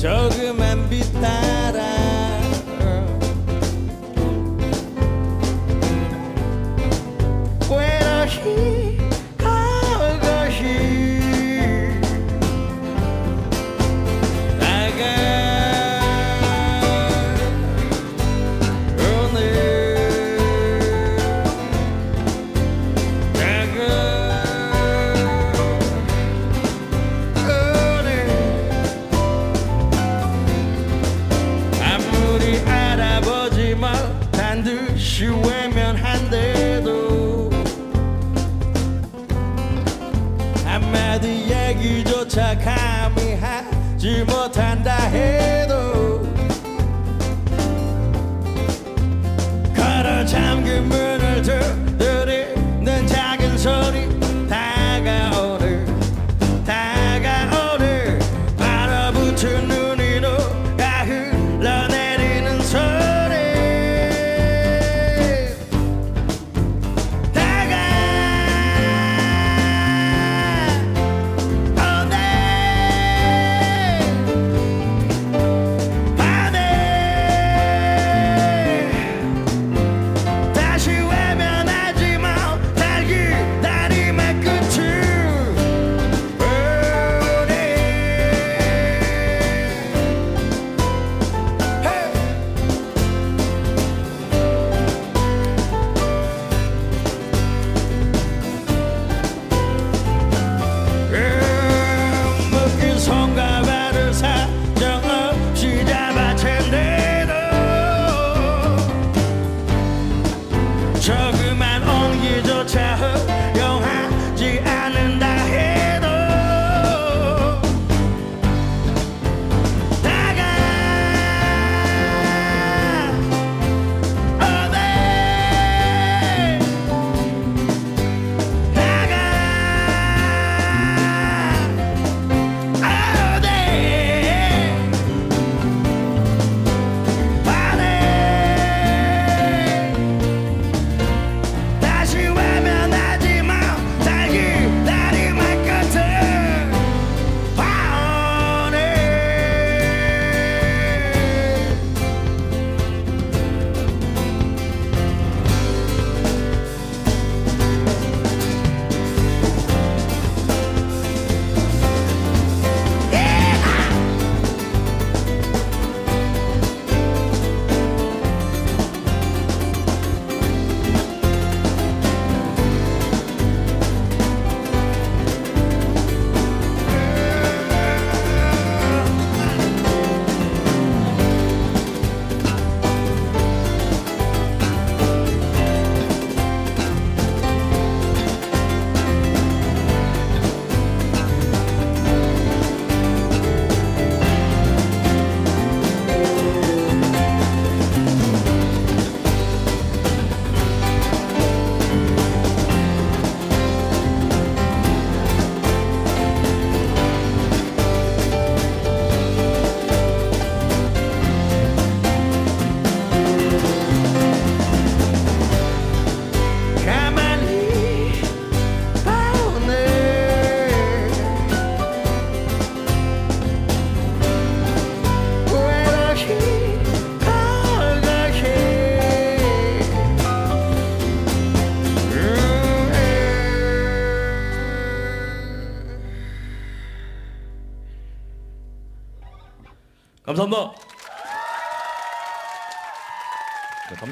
조그만 빛다 감히 하지 못한다 해도 감사합니다. 네, 감사합니다.